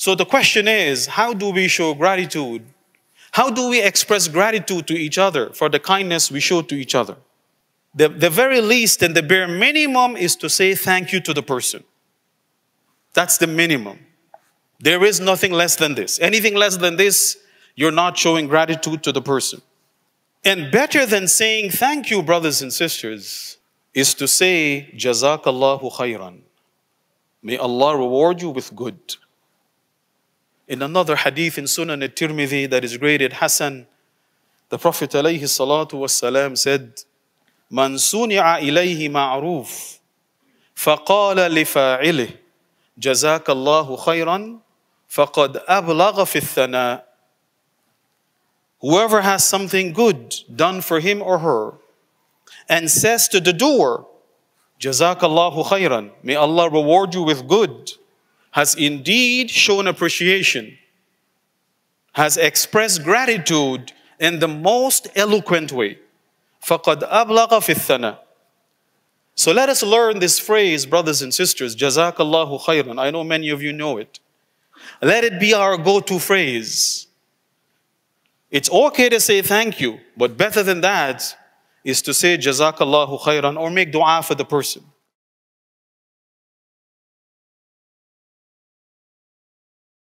So the question is, how do we show gratitude? How do we express gratitude to each other for the kindness we show to each other? The, the very least and the bare minimum is to say thank you to the person. That's the minimum. There is nothing less than this. Anything less than this, you're not showing gratitude to the person. And better than saying thank you, brothers and sisters, is to say Jazakallahu khairan. May Allah reward you with good. In another hadith in Sunan al-Tirmidhi that is graded Hassan, the Prophet alayhi salatu wasalam said, من صنع إليه معروف فقال لفاعله جزاك الله خيرا فقد أبلغ في الثناء Whoever has something good done for him or her and says to the doer, Jazakallahu khairan, may Allah reward you with good has indeed shown appreciation, has expressed gratitude in the most eloquent way. فَقَدْ أَبْلَغَ فِي الثَّنَى So let us learn this phrase, brothers and sisters, Jazakallahu khairan. I know many of you know it. Let it be our go-to phrase. It's okay to say thank you, but better than that is to say Jazakallahu khairan or make dua for the person.